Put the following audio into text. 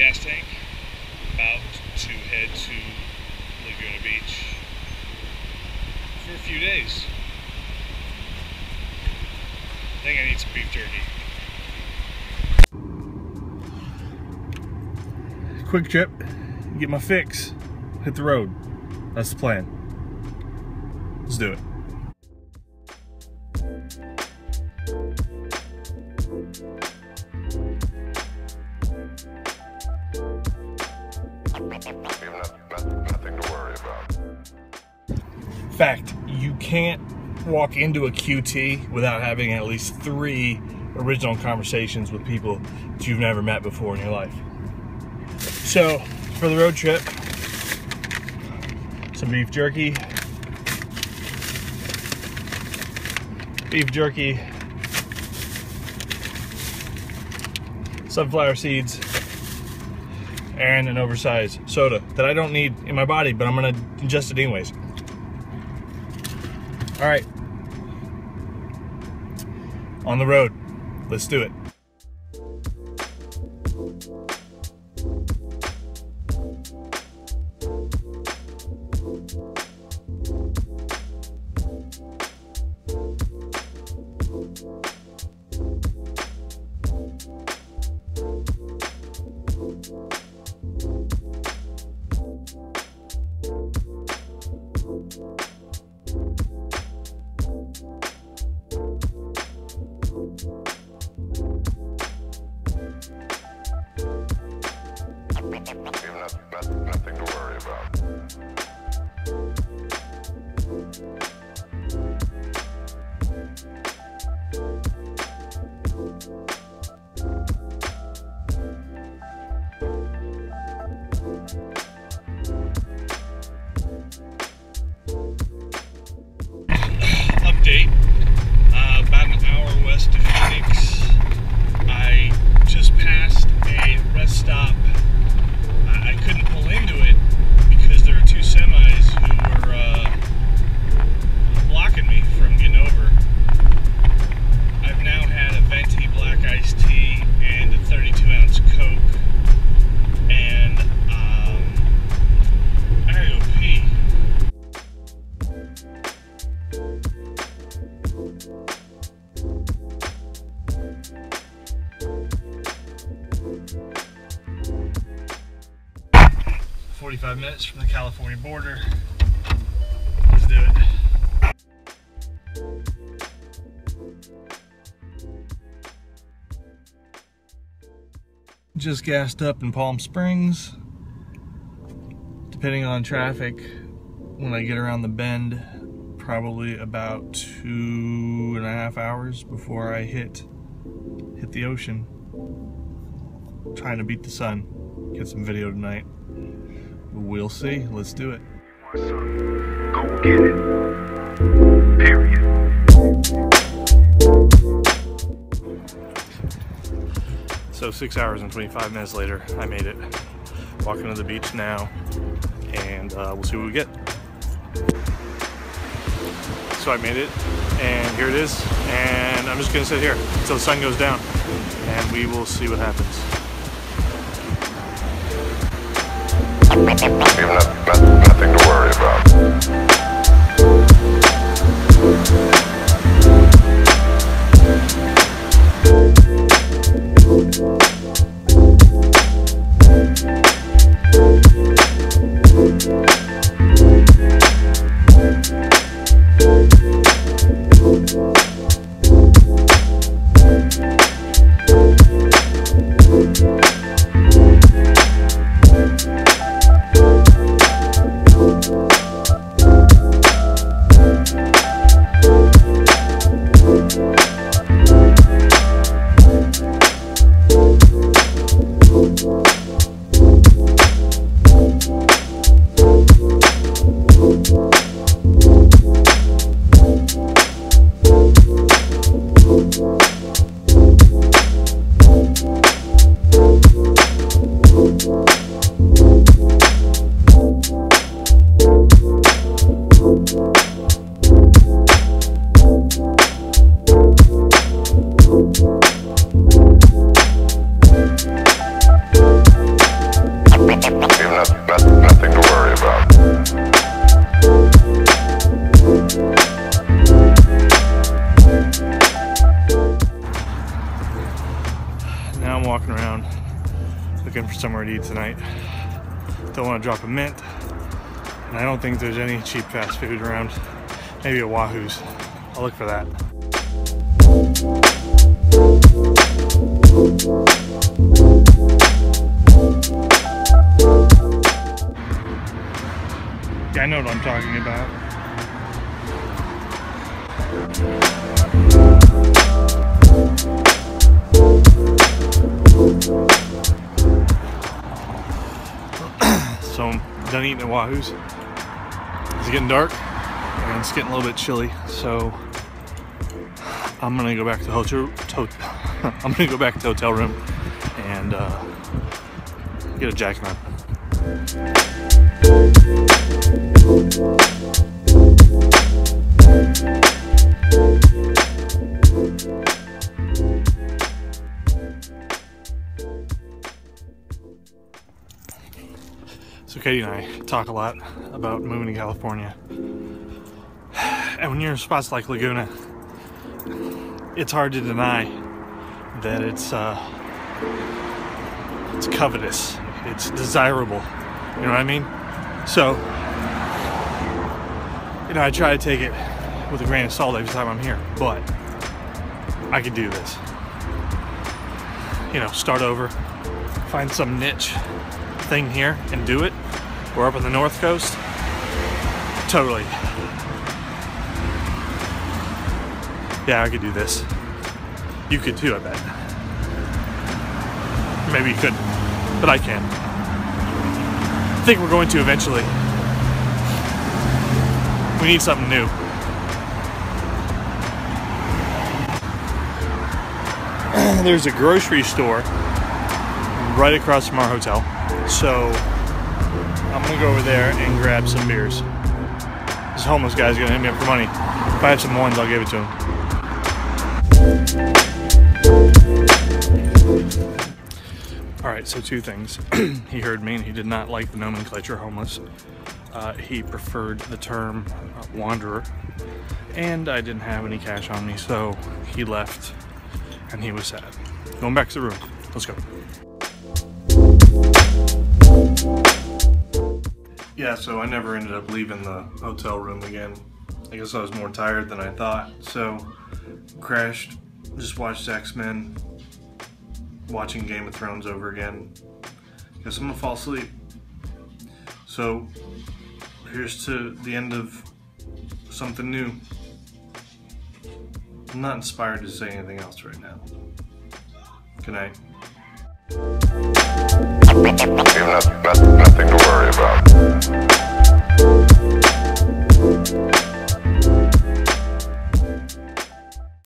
gas tank. About to head to Laguna Beach for a few days. I think I need some beef jerky. Quick trip, get my fix, hit the road. That's the plan. Let's do it. Fact, you can't walk into a QT without having at least three original conversations with people that you've never met before in your life. So, for the road trip, some beef jerky, beef jerky, sunflower seeds, and an oversized soda that I don't need in my body, but I'm gonna ingest it anyways. All right. On the road. Let's do it. 45 minutes from the California border. Let's do it. Just gassed up in Palm Springs. Depending on traffic, when I get around the bend, probably about two and a half hours before I hit hit the ocean. I'm trying to beat the sun. Get some video tonight. We'll see. Let's do it. Go get it. Period. So six hours and 25 minutes later, I made it. Walking to the beach now, and uh, we'll see what we get. So I made it, and here it is. And I'm just gonna sit here until the sun goes down, and we will see what happens. You have not, nothing to worry about. Walking around looking for somewhere to eat tonight. Don't want to drop a mint, and I don't think there's any cheap fast food around. Maybe a Wahoo's. I'll look for that. Yeah, I know what I'm talking about. Done eating at Wahoo's. It's getting dark and it's getting a little bit chilly, so I'm gonna go back to the hotel. To, I'm gonna go back to the hotel room and uh, get a jacket So Katie and I talk a lot about moving to California. And when you're in spots like Laguna, it's hard to deny that it's uh, it's covetous, it's desirable. You know what I mean? So, you know, I try to take it with a grain of salt every time I'm here, but I could do this. You know, start over, find some niche thing here and do it. We're up on the north coast. Totally. Yeah, I could do this. You could too, I bet. Maybe you couldn't, but I can. I think we're going to eventually. We need something new. There's a grocery store right across from our hotel. So I'm gonna go over there and grab some beers. This homeless guy's gonna hit me up for money. If I have some ones, I'll give it to him. All right, so two things. he heard me and he did not like the nomenclature homeless. Uh, he preferred the term uh, wanderer. And I didn't have any cash on me, so he left and he was sad. Going back to the room. Let's go. Yeah, so I never ended up leaving the hotel room again. I guess I was more tired than I thought. So crashed, just watched X Men, watching Game of Thrones over again. Guess I'm gonna fall asleep. So here's to the end of something new. I'm not inspired to say anything else right now. Good night nothing, nothing to worry about.